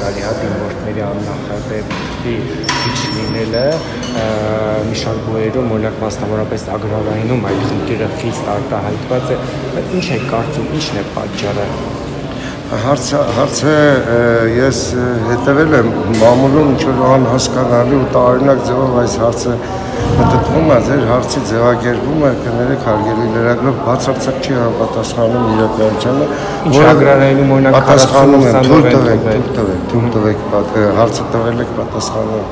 տարի հա դիմորդների աննախադեպի քիչ լինելը մի շարք գույերում օրինակ մասնավորապես ագրարայինում այդ խնդիրը խիստ արտահայտված է ինչ է կարծում ինչն է պատճառը հարցը հարցը ես հետևել եմ մամուլում ինչ որ անհասկանալի ու տարօրինակ ձևով այս հարցը մտածվում է ձեր հարցի ձևակերպումը կներեք հարգելի լրագրող բացարձակ չի համապատասխանում իրականությանը որ ագրարայինում օրինակ պատասխանում եմ թույլ տվեք թույլ տվեք թույլ տվեք հարցը տվել եք պատասխանում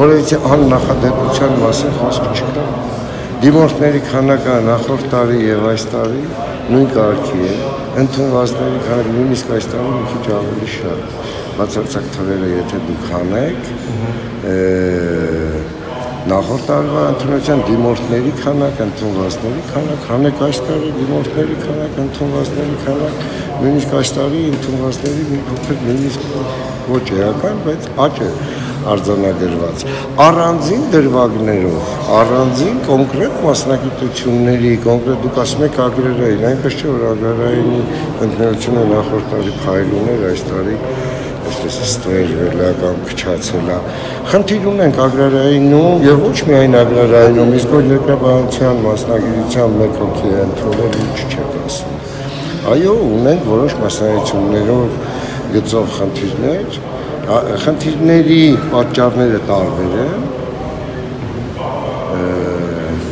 որովհետեւ աննախադեպության մասին խոսք չկա դիմորդների քանակը նախորդ տարի եւ այս տարի նույն կարգի է ընդունվածների քանակը նույնիսկ այս տարի մի քիչ ավելի շատ բացարձակ թվերը եթե դուք հանեք նախորդ տարվա ընդունության դիմորդների քանակ, ընդունվածների քանակ, հանեք այս տարի դիմորդների քանակ, ընդունվածների քանակ, նույնիսկ այս տարի ընդունվածների մի փոքր նույնիսկ ոչ էական, բայց աճ է արձանագրված առանձին դրվագներով առանձին կոնկրետ մասնակցությունների կոնկրետ դուք ասում եք ագրարային այնպես չէ որ ագրարայինի ընդունությունը նախորդ տարի փայլուն էր այս տարի այսպես ստվերվել է կամ քչացել է խնդիր ունենք ագրարայինում եւ ոչ միայն ագրարայինում իսկ որ ներկայացության մասնագիտության մեկ հոգի է ընդունել ինչ չեք ասում այո ունենք որոշ մասնագիտություններով գծով խնդիրներ խնդիրների պատճառները տարբեր են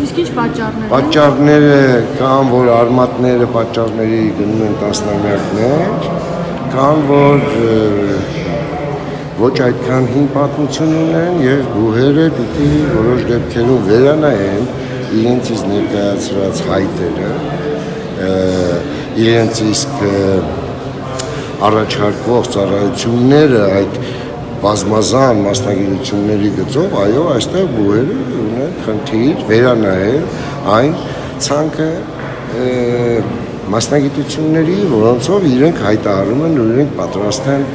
Իսկ ինչ պատճառներ են։ Պատճառները կան, որ արմատները պատճառների գնում են տասնամյակներ, կան, որ ոչ այդքան հին պատմություն ունեն եւ բուհերը պիտի որոշ դեպքերում վերանայեն իրենցից ներկայացրած հայտերը, իրենց իսկ առաջարկվող ծառայությունները այդ բազմազան մասնագիտությունների գծով, այո, այստեղ բուհերը ունեն խնդիր վերանայել այն ցանկը մասնագիտությունների, որոնցով իրենք հայտարարում են, որ իրենք պատրաստ են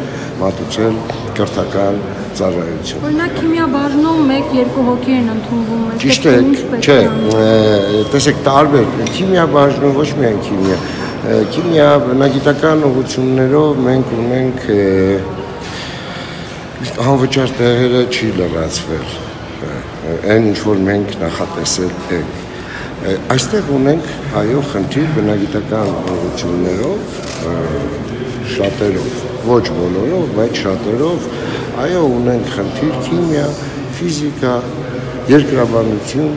մատուցել կրթական ծառայություն։ Օրինակ քիմիա բաժնում 1-2 հոգի են ընդունվում, Ճիշտ է, չէ, տեսեք, տարբեր քիմիա բաժնում ոչ միայն քիմիա, քիմիա բնագիտական ուղղություններով մենք ունենք անվճար տեղերը չի լրացվել այն ինչ որ մենք նախատեսել ենք այստեղ ունենք հայո խնդիր բնագիտական ուղղություններով շատերով ոչ բոլորով բայց շատերով այո ունենք խնդիր քիմիա ֆիզիկա երկրաբանություն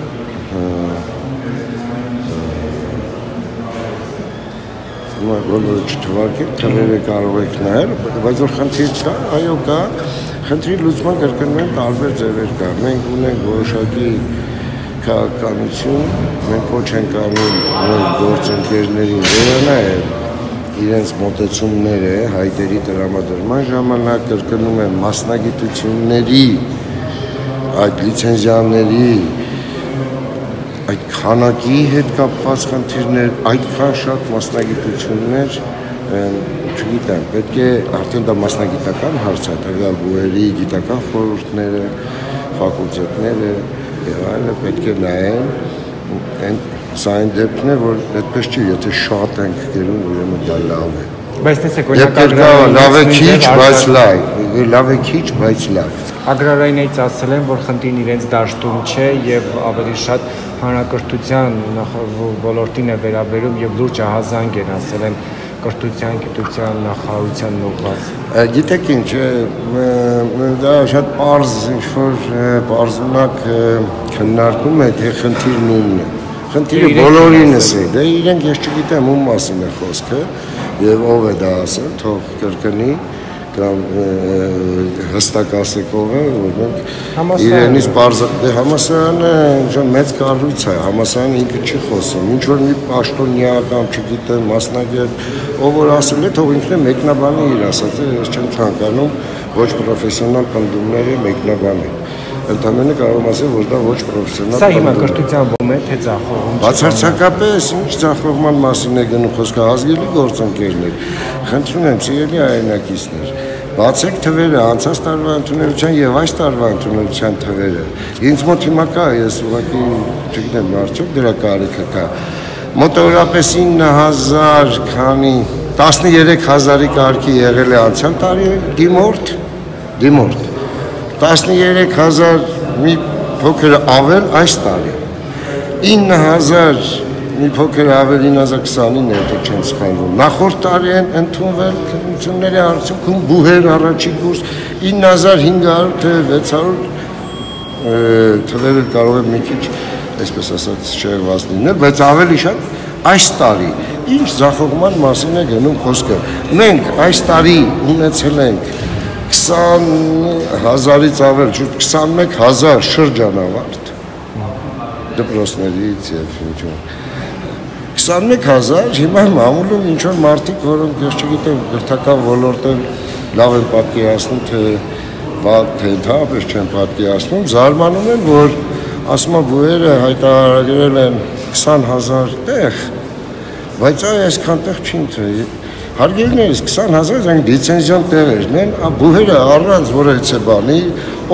հիմա բոլորը չթվարկել, թվերը կարող եք նայել, բայց որ խնդիր կա, այո կա, խնդրի լուծման կրկնման տարբեր ձևեր կա։ Մենք ունենք որոշակի քաղաքականություն, մենք ոչ ենք անում մեր գործընկերներին վերանայել իրենց մոտեցումները հայտերի տրամադրման ժամանակ կրկնում եմ մասնագիտությունների այդ լիցենզիաների այդ քանակի հետ կապված խնդիրներ, այդքան շատ մասնագիտություններ չգիտեմ, պետք է արդեն դա մասնագիտական հարց է, տվյալ բուհերի գիտական խորհուրդները, ֆակուլտետները եւ այլը պետք է նայեն այն սա այն դեպքն է, որ այդպես չի, եթե շատ ենք գերում, ուրեմն դա լավ է։ Բայց տեսեք, օրինակ լավ է քիչ, բայց լավ, լավ է քիչ, բայց լավ։ Ագրարայինից ասել են, որ խնդիրն իրենց դաշտում չէ եւ ավելի շատ հանրակրթության ոլորտին է վերաբերում եւ լուրջ ահազանգ են ասել են կրթության, գիտության նախարարության ուղղված։ Գիտեք ինչ, դա շատ པարզ ինչ որ པարզունակ քննարկում է, թե խնդիրն ումն է։ Խնդիրը բոլորինս է, դե իրենք ես չգիտեմ ում մասին է խոսքը եւ ով է դա ասել, թող կրկնի կամ հստակ ասեք ով է, որ մենք իրենից բարձ դե համասարանը ջան մեծ կառույց է, համասարանը ինքը չի խոսում։ Ինչ որ մի պաշտոնյա կամ չգիտեմ մասնագետ, ով որ ասել է, թող ինքն է մեկնաբանի իր ասածը, ես չեմ ցանկանում ոչ պրոֆեսիոնալ պնդումները մեկնաբանել ընդամենը կարող եմ ասել, որ դա ոչ պրոֆեսիոնալ Սա հիմա կրթության ո՞մ է, թե ցախողում։ Բացարձակապես ինչ ցախողման մասին է գնում խոսքը, ազգելի գործընկերներ։ Խնդրում եմ, սիրելի հայրենակիցներ, բացեք թվերը, անցած տարվա ընդունելության եւ այս տարվա ընդունելության թվերը։ Ինձ մոտ հիմա կա, ես ուղղակի չգիտեմ, արդյոք դրա կարիքը կա։ Մոտավորապես 9000 քանի 13000-ի կարգի եղել է անցյալ տարի դիմորդ, դիմորդ։ 13000 մի փոքր ավել այս տարի։ 9000 մի փոքր ավել 9029 եթե չեմ սխալվում։ Նախորդ տարի են ընդունվել քննությունների արդյունքում բուհեր առաջի կուրս 9500 թե 600 թվերը կարող է մի քիչ այսպես ասած շեղված լինել, բայց ավելի շատ այս տարի ինչ զախողման մասին է գնում խոսքը։ Մենք այս տարի ունեցել ենք 20000-ից ավել, 21000 շրջանավարտ դպրոցներից եւ ինչու 21000 հիմա մամուլում ինչ որ մարդիկ, որոնք ես չգիտեմ, գրթական ոլորտեն լավ են պատկերացնում, թե վատ թե ընդհանրապես չեն պատկերացնում, զարմանում են, որ ասում եմ բուերը հայտարարել են 20000 տեղ, բայց այ այսքան տեղ չի ընտրել։ Հարգելիներս 20000 այն լիցենզիոն տեղերն են, բուհերը առանց որևիցե բանի,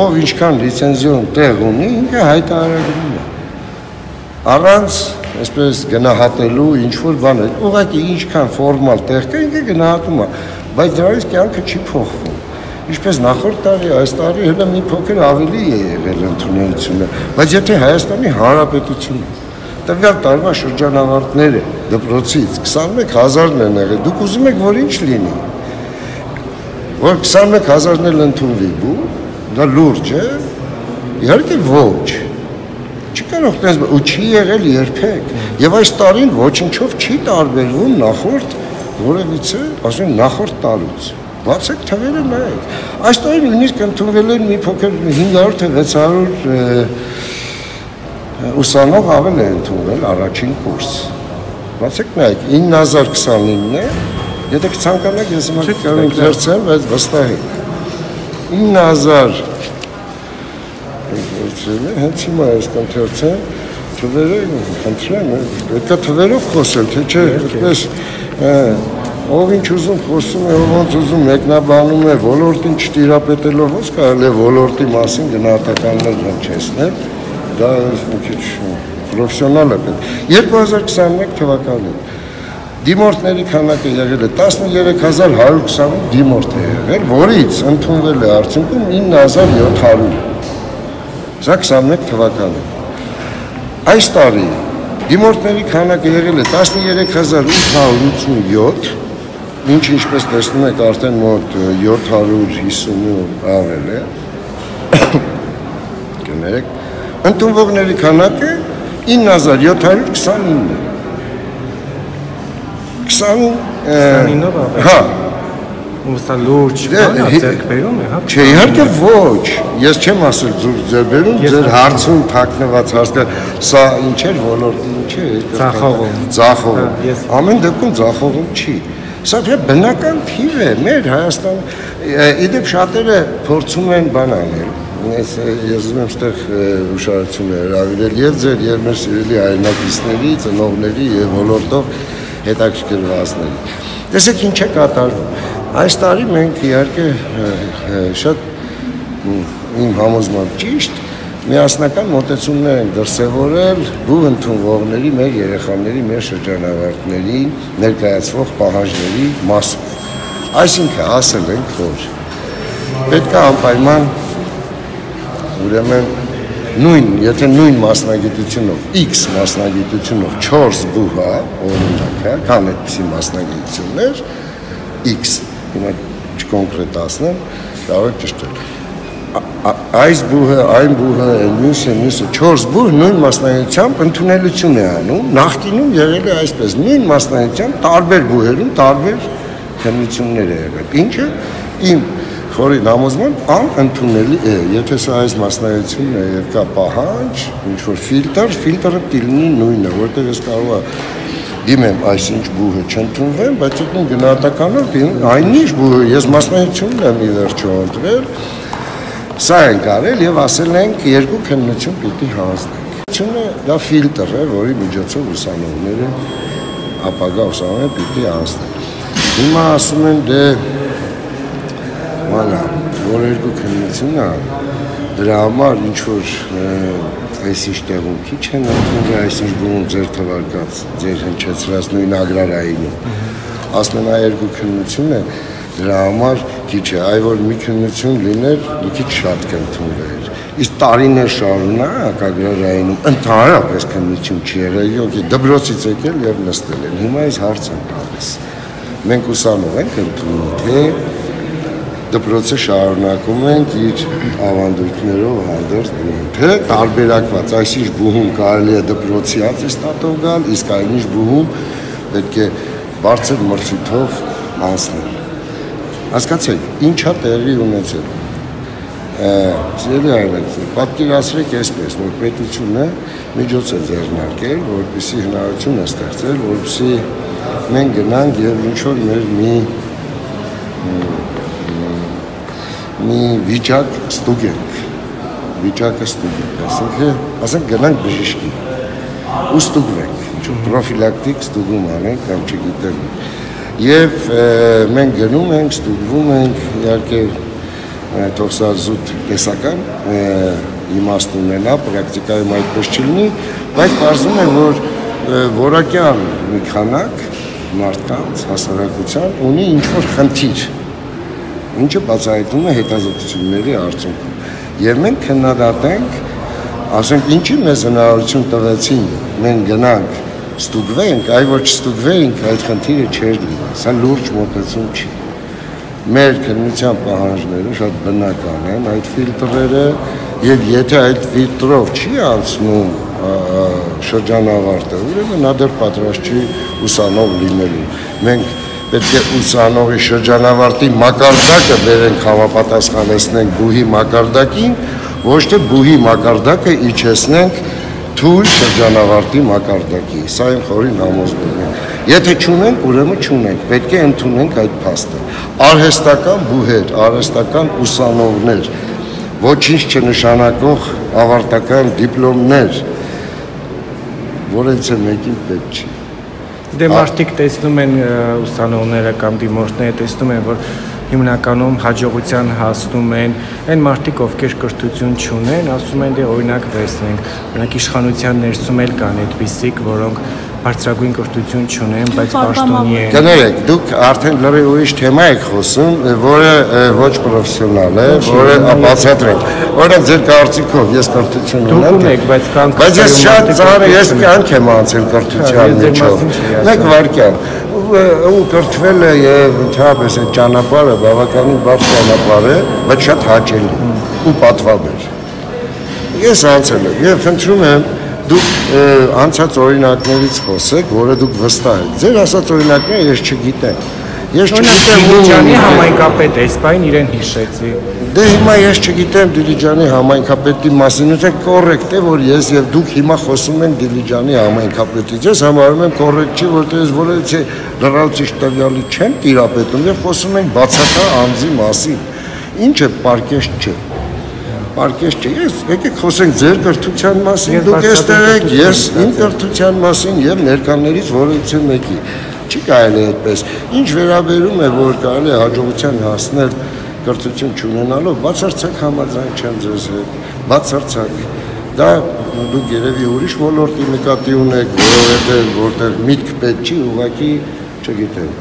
ով ինչքան լիցենզիոն տեղ ունի, ինքը հայտարարում է։ Առանց այսպես գնահատելու ինչ որ բան է։ Ուղղակի ինչքան ֆորմալ տեղ կա, ինքը գնահատում է, բայց դրանից կյանքը չի փոխվում ինչպես նախորդ տարի, այս տարի հենց մի փոքր ավելի է եղել ընդունելությունը, բայց եթե Հայաստանի Հանրապետությունը տվյալ տարվա շրջանավարտները դպրոցից 21000-ն են եղել, դուք ուզում եք որ ինչ լինի։ Որ 21000-ն էլ ընդունվի բու, դա լուրջ է։ Իհարկե ոչ։ Չի կարող տես ու չի եղել երբեք։ Եվ այս տարին ոչինչով չի տարբերվում նախորդ որևիցե, ասեն նախորդ տարուց։ Բացեք թվերը նայեք։ Այս տարի նույնիսկ ընդունվել են մի փոքր 500 թե 600 ուսանող ավել է ընդունվել առաջին կուրս։ Բացեք նայեք 9029-ն է։ Եթե կցանկանաք, ես հիմա կարող եմ դերցեմ, բայց վստահ եք։ 9000 հենց հիմա ես կընթերցեմ թվերը խնդրեմ, պետքա թվերով խոսել, թե չէ, այդպես ով ինչ ուզում խոսում է, ով ոնց ուզում մեկնաբանում է, ոլորտին չտիրապետելով ոնց կարելի է ոլորտի մասին գնահատականներ հնչեցնել, դա մի քիչ պրոֆեսիոնալ է պետք։ 2021 թվականին դիմորդների քանակը եղել է 13120 դիմորդ է եղել, որից ընդունվել է արդյունքում 9700։ Սա 21 թվականին։ Այս տարի դիմորդների քանակը եղել է 13887 ինչ ինչպես տեսնում եք արդեն մոտ 750 ավել է կներեք ընդունվողների քանակը 9729 29-ով հա Ուսա լուրջ բան է ձերբերում է, հա։ Չէ, իհարկե ոչ։ Ես չեմ ասել ձեր ձերբերում, ձեր հարցում թաքնված հասկա, սա ինչ էր ոլորտի, ինչ է։ Ձախողում։ Ձախողում։ Ամեն դեպքում ձախողում չի։ Սա դե բնական թիվ է մեր Հայաստան իդեպ շատերը փորձում են բան անել ես ես ուզում եմ ստեղ ուշադրություն հրավիրել եւ ձեր եւ մեր սիրելի հայրենակիցների, ծնողների եւ ոլորտով հետաքրքրվածների։ Տեսեք ինչ է կատարվում։ Այս տարի մենք իհարկե շատ իմ համոզմամբ ճիշտ միասնական մոտեցումներ են դրսևորել բու ընդունվողների, մեր երեխաների, մեր շրջանավարտների ներկայացվող պահանջների մասով։ Այսինքն ասել ենք, որ պետք է անպայման ուրեմն նույն, եթե նույն մասնագիտությունով, X մասնագիտությունով 4 բուհա, օրինակ, հա, կան այդպիսի մասնագիտություններ, X, հիմա չկոնկրետացնեմ, կարող է ճշտել այս բուհը, այն բուհը, մյուսը, մյուսը, 4 բուհ նույն մասնագիտությամբ ընդունելություն է անում։ Նախկինում եղել է այսպես, նույն մասնագիտությամբ տարբեր բուհերում տարբեր քննություններ է եղել։ Ինչը իմ խորի համոզման անընդունելի է, եթե սա այս մասնագիտությունն է եւ կա պահանջ, ինչ որ ֆիլտր, ֆիլտրը դիլնի նույնը, որտեղ ես կարող դիմեմ այսինչ բուհը չընդունվեմ, բայց այդ գնահատականով այնինչ բուհը ես մասնագիտությունն եմ ի վերջո ընտրել, Սա ենք արել եւ ասել ենք երկու քննություն պիտի հանձնենք։ Քննությունը դա ֆիլտր է, որի միջոցով ուսանողները ապագա ուսանողները պիտի անցնեն։ Հիմա ասում են դե մալա, որ երկու քննություն է, դրա համար ինչ որ այսինչ տեղում քիչ են ընդունել, այսինչ բուն ձեր թվարկած, ձեր հնչեցրած նույն ագրարայինը։ ասում են այ երկու քննություն է դրա համար քիչ է, այ որ մի քննություն լիներ, մի քիչ շատ կընդունվեր։ Իսկ տարիներ շարունակ ագրարայինում ընդհանրապես քննություն չի եղել, յոգի դբրոցից եկել եւ նստել են։ Հիմա այս հարցը տալիս։ Մենք ուսանող ենք ընդունում, թե դպրոցը շարունակում ենք իր ավանդույթներով հանդերձ դնում։ Թե տարբերակված, այսինչ բուհում կարելի է դպրոցի ատեստատով գալ, իսկ այնինչ բուհում պետք է բարձր մրցույթով անցնել։ Հասկացեք, ինչա տեղի ունեցել։ Սիրելի հայրենակցի, պատկերացրեք այսպես, որ պետությունը միջոց է ձեռնարկել, որպեսի հնարություն է ստեղծել, որպեսի մենք գնանք եւ ինչ որ մեր մի մի վիճակ ստուգենք վիճակը ստուգենք ասենք ասենք գնանք բժշկի ու ստուգվենք ինչ պրոֆիլակտիկ ստուգում անենք կամ չգիտեմ եւ մենք գնում ենք ստուգվում ենք իհարկե թող սա զուտ տեսական իմաստ ունենա պրակտիկայում այդպես չլինի բայց բարձում է որ որակյալ մի քանակ մարդկանց հասարակության ունի ինչ որ խնդիր ինչը բացահայտում է հետազոտությունների արդյունքում։ Եվ մենք քննադատենք, ասենք ինչի մեզ հնարավորություն տվեցին մենք գնանք ստուգվենք, այ որ չստուգվենք, այդ խնդիրը չէր լինի։ Սա լուրջ մոտեցում չի։ Մեր քննության պահանջները շատ բնական են, այդ ֆիլտրերը, եւ եթե այդ ֆիլտրով չի անցնում շրջանավարտը, ուրեմն նա դեռ պատրաստ չի ուսանող լինելու։ Մենք պետք է ուսանողի շրջանավարտի մակարդակը վերենք համապատասխանեցնենք բուհի մակարդակին, ոչ թե բուհի մակարդակը իջեցնենք թույլ շրջանավարտի մակարդակի։ Սա իմ խորին համոզմունքն է։ Եթե չունենք, ուրեմն չունենք, պետք է ընդունենք այդ փաստը։ Արհեստական բուհեր, արհեստական ուսանողներ, ոչինչ չնշանակող ավարտական դիպլոմներ, որոնց մեկին պետք չի։ Դե մարդիկ տեսնում են ուսանողները կամ դիմորդները տեսնում են, որ հիմնականում հաջողության հասնում են այն մարդիկ, ովքեր կրթություն չունեն, ասում են դե օրինակ վերցնենք, օրինակ իշխանության ներսում էլ կան այդպիսիք, որոնք բարձրագույն կրթություն չունեն, բայց պաշտոնի են։ Կներեք, դուք արդեն լրի ուրիշ թեմա եք խոսում, որը ոչ պրոֆեսիոնալ է, որը բացատրենք։ Օրինակ ձեր կարծիքով ես կրթություն ունեմ։ Դուք ունեք, բայց կան Բայց ես շատ ծանր ես կյանք եմ անցել կրթության միջով։ Մեկ վարքյան ու կրթվել է եւ ընդհանրապես այդ ճանապարհը բավականին բարդ ճանապարհ է, բայց շատ հաճելի ու պատվաբեր։ Ես անցել եմ եւ խնդրում եմ դուք անցած օրինակներից խոսեք, որը դուք վստահ եք։ Ձեր ասած օրինակները ես չգիտեմ։ Ես չգիտեմ Դիլիջանի համայնքապետ էսպայն իրեն հիշեցի։ Դե հիմա ես չգիտեմ Դիլիջանի համայնքապետի մասին, ու թե կոռեկտ է, որ ես եւ դուք հիմա խոսում ենք Դիլիջանի համայնքապետից։ Ես համարում եմ կոռեկտ չի, որտեղ ես որևէ լրացուցիչ տվյալի չեմ տիրապետում եւ խոսում ենք բացակա անձի մասին։ Ինչը պարկեշտ չէ պարկես չէ։ Ես եկեք խոսենք ձեր կրթության մասին, դուք այստեղ եք, ես իմ կրթության մասին եւ ներկաներից որևիցե մեկի։ Չի կարելի այդպես։ Ինչ վերաբերում է, որ կարելի է հաջողության հասնել կրթություն չունենալով, բացարձակ համաձայն չեմ ձեզ հետ։ Բացարձակ։ Դա դուք երևի ուրիշ ոլորտի նկատի ունեք, որովհետեւ որտեղ միտք պետք չի, ուղղակի չգիտեմ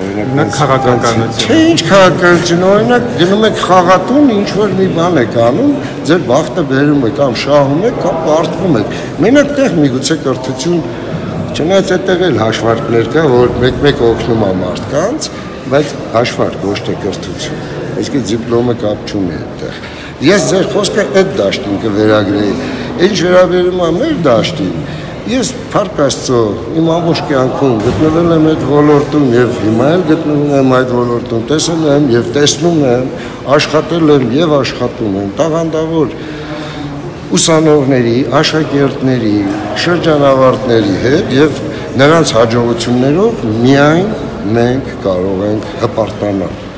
օրինակ քաղաքականություն։ Չէ, ինչ քաղաքականություն, օրինակ գնում եք խաղատուն, ինչ որ մի բան եք անում, ձեր բախտը բերում եք, կամ շահում եք, կամ պարտվում եք։ Մենակ տեղ միգուցե կրթություն չնայած այդտեղ էլ հաշվարկներ կա, որ մեկ-մեկ օգնում է մարդկանց, բայց հաշվարկ ոչ թե կրթություն։ Այսինքն դիպլոմը կապ չունի այդտեղ։ Ես ձեր խոսքը այդ դաշտին կվերագրեի։ Ինչ վերաբերում է մեր դաշտին, Ես Փարք Աստծո իմ ամբողջ կյանքում գտնվել եմ այդ ոլորտում եւ հիմա էլ գտնվում եմ այդ ոլորտում, տեսել եմ եւ տեսնում եմ, աշխատել եմ եւ աշխատում եմ տաղանդավոր ուսանողների, աշակերտների, շրջանավարտների հետ եւ նրանց հաջողություններով միայն մենք կարող ենք հպարտանալ